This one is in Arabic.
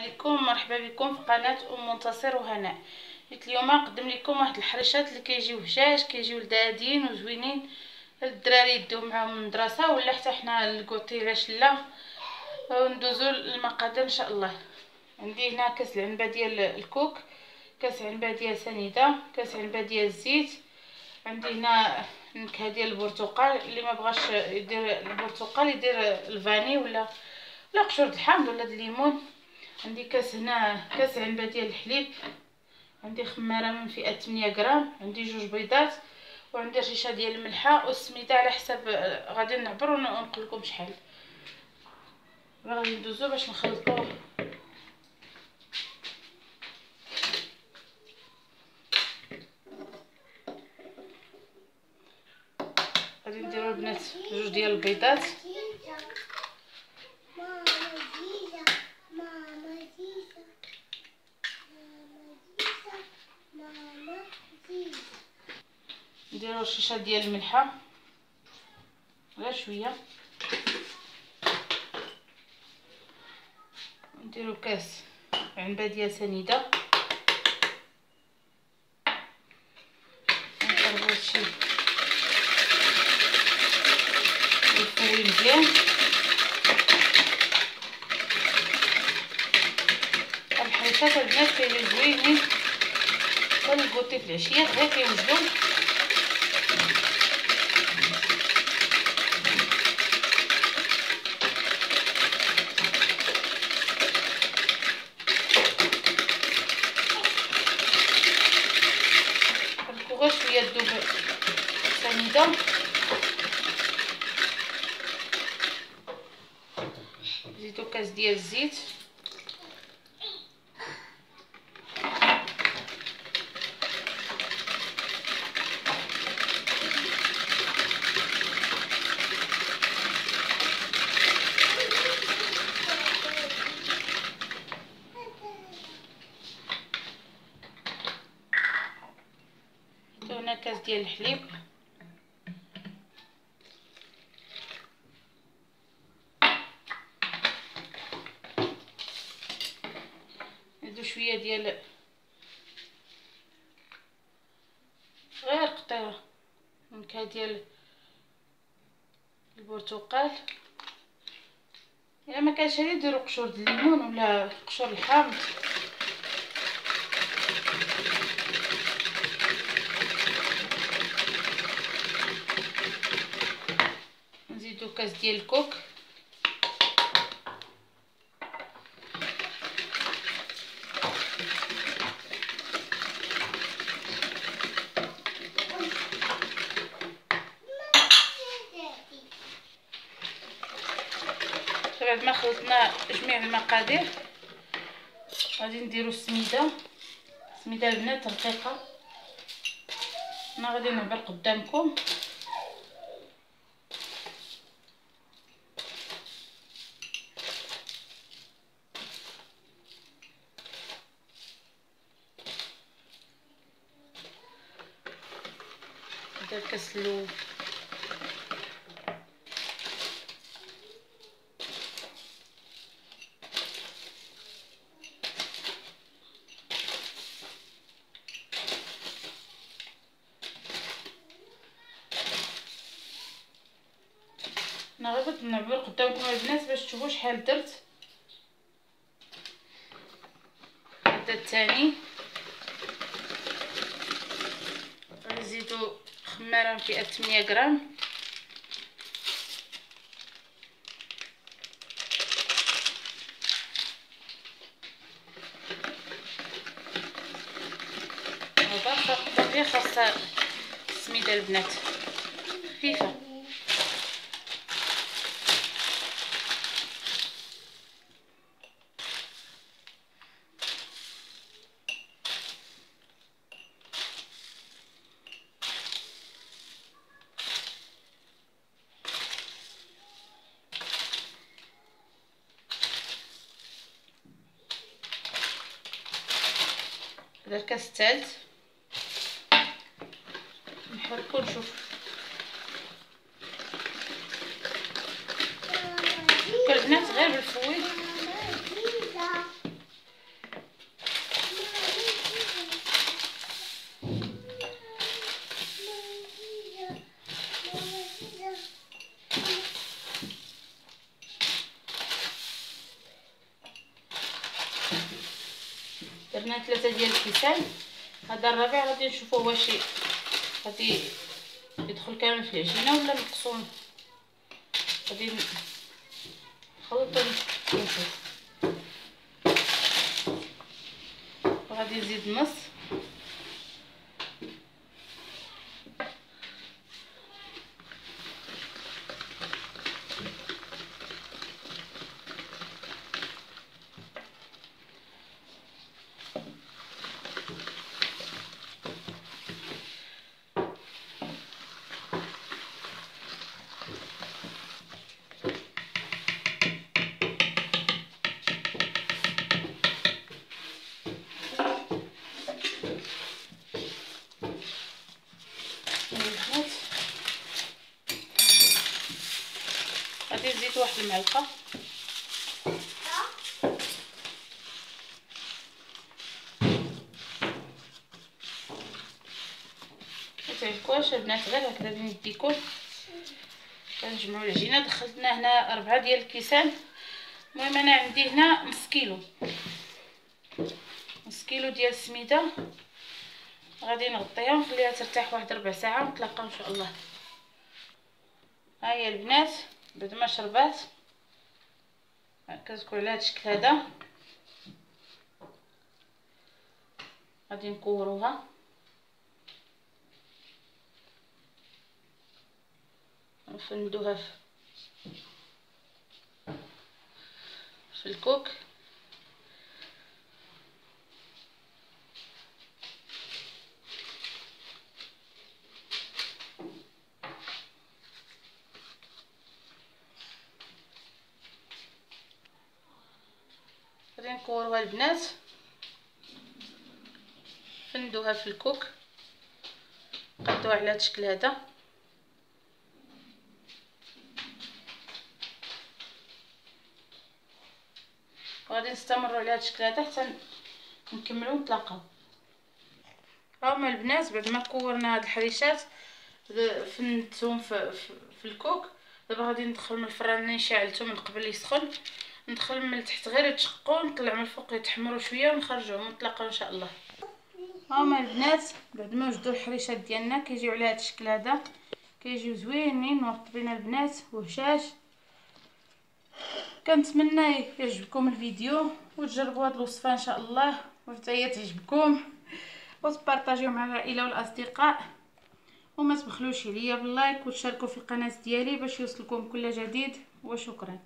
عليكم مرحبا بكم في قناة أم منتصر وهناء. جيت اليوم نقدم لكم واحد الحريشات اللي كيجيو هشاشين كيجيو لذاذين وزوينين. الدراري يديو معاهم المدرسة ولا حتى حنا ال goûter علاش لا. وندوزو المقادير إن شاء الله. عندي هنا كاس العنبة ديال الكوك كاس عنبه ديال سنيدة كاس عنبه ديال الزيت. عندي هنا نكهة ديال البرتقال اللي ما بغاش يدير البرتقال يدير الفاني ولا لا قشور الحامض ولا الليمون. عندي كاس هنا كاس عنبة ديال الحليب. عندي خمارة من فئة 8 غرام عندي جوج بيضات وعندي رشيشه ديال الملحة والسميده على حساب غادي نعبر ونقول لكم شحال. غادي ندوزو باش نخلطوه غادي نديرو البنات جوج ديال البيضات. نديرو رشيشه ديال الملحة. غير شوية. نديرو كاس عنبة ديال سنيدة. نقربو هادشي. يفوي مزيان. الحريشات البنات كيجيو زوينين. كنقوطي في العشيه غير كيوجدو غير شوية تذوب سنيده نزيدو كاس ديال الزيت. هنا كاس ديال الحليب. نزيدو شوية ديال غير قطيرة. نكهه ديال البرتقال. إلا ما كانش هادي ديروا قشور الليمون ولا قشور الحامض. ديال الكوك بعد ما خلطنا جميع المقادير غادي نديرو السميده السميده البنات رقيقه أنا غادي نعبر قدامكم الأول أنا بغيت نعبر قدامكم البنات باش تشوفوا شحال درت هذا الثاني غنزيدو خماره فئه 8 غرام. باقي خاصها السميده البنات. خفيفة هذا الكاس الثالث نحركو نشوف البنات غير بالفويل. درنا ثلاثة ديال الكيسان. هذا الرابع غادي نشوفوه واش غادي يدخل كامل في العجينة ولا نقصو غادي نخلطو ونشوف غادي نزيد نص. تعرفوش البنات غير هكذا بيديكم كنجمعوا العجينة دخلتنا هنا أربعة ديال الكيسان. المهم أنا عندي هنا نص كيلو. نص كيلو ديال السميده غادي نغطيها ونخليها ترتاح واحد ربع ساعة ونتلاقاو إن شاء الله. ها هي البنات بعد ما شربات. كتكون على هذا الشكل هذا. غادي نكوروها. نفندوها في الكوك غادي نكوروها البنات فندوها في الكوك قدوها على هذا الشكل هذا وغادي نستمروا على هذا الشكل هذا حتى نكملوا نتلاقاو. هاهما البنات بعد ما كورنا هاد الحريشات فندتهم في, في, في الكوك. دابا غادي ندخل من الفران اللي شعلته من قبل يسخن. ندخل من التحت غير يتشقوا نطلع من الفوق يتحمروا شوية ونخرجوهم ونتلاقاو إن شاء الله. هاهما البنات بعد ما وجدوا الحريشات ديالنا كيجيو على هذا الشكل هذا. كيجيو زوينين مرطبين البنات وهشاش. كنتمنى يعجبكم الفيديو وتجربوا هذه الوصفة إن شاء الله وحتى تعجبكم. وتبارطاجيو مع العائلة والأصدقاء. وما تبخلوش عليا باللايك وتشاركوا في القناة ديالي باش يوصلكم كل جديد. وشكرا.